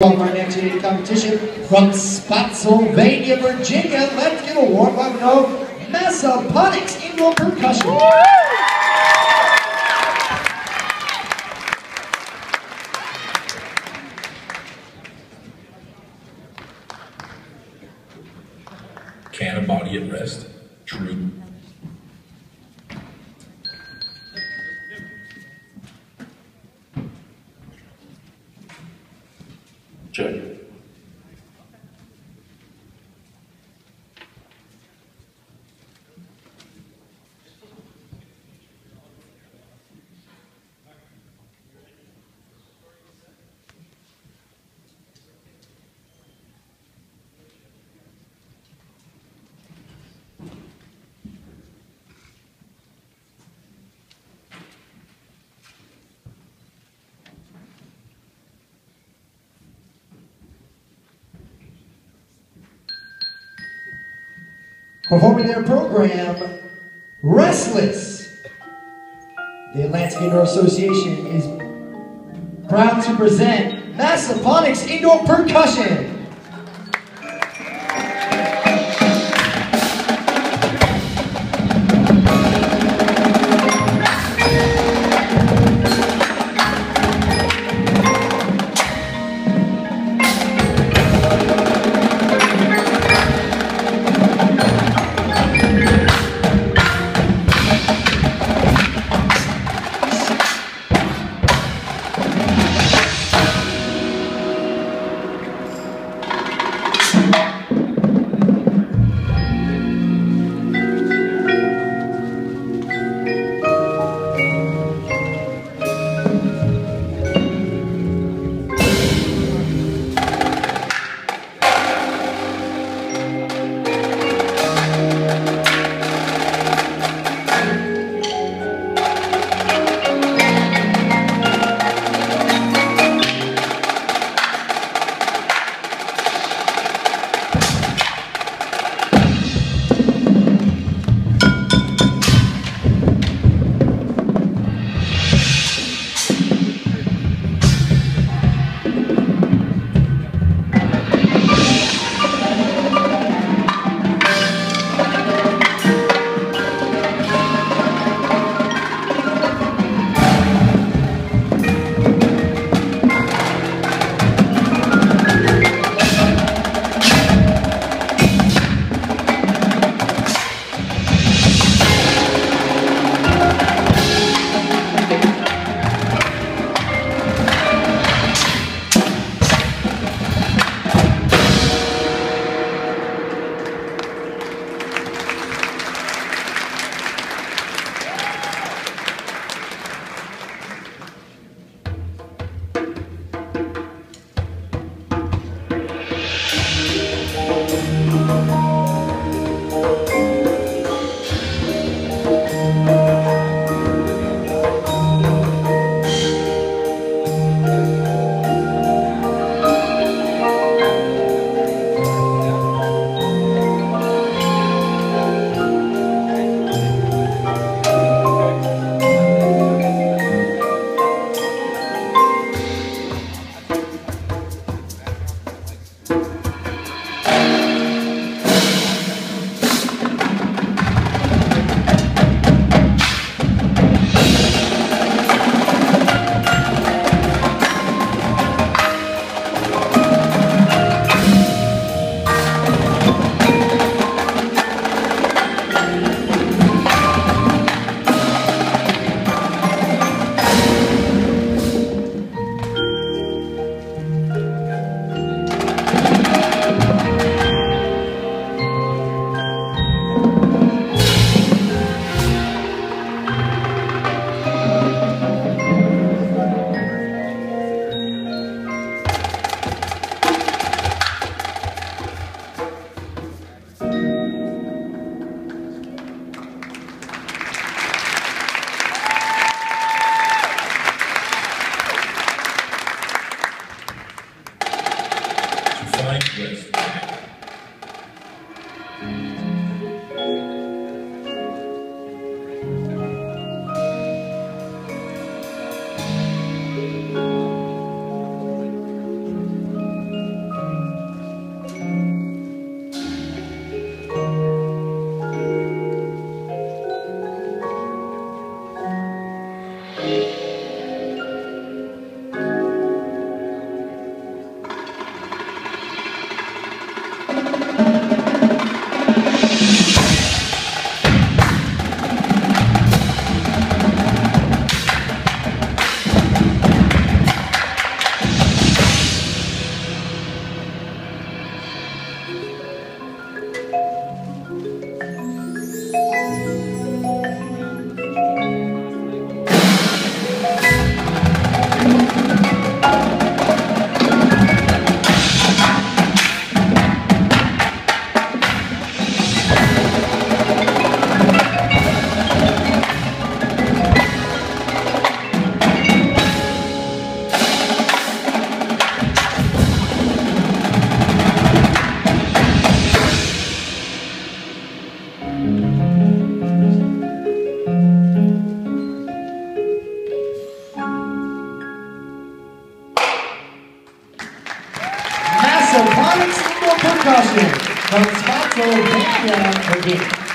Our next year's competition from Spotsylvania, Virginia. Let's give a warm welcome of Massaponax Indoor Percussion. Can a body at rest? True. Check. Performing their program, Restless. The Atlantic Indoor Association is proud to present Massaponax Indoor Percussion. To find rest. Massive Phonics Indoor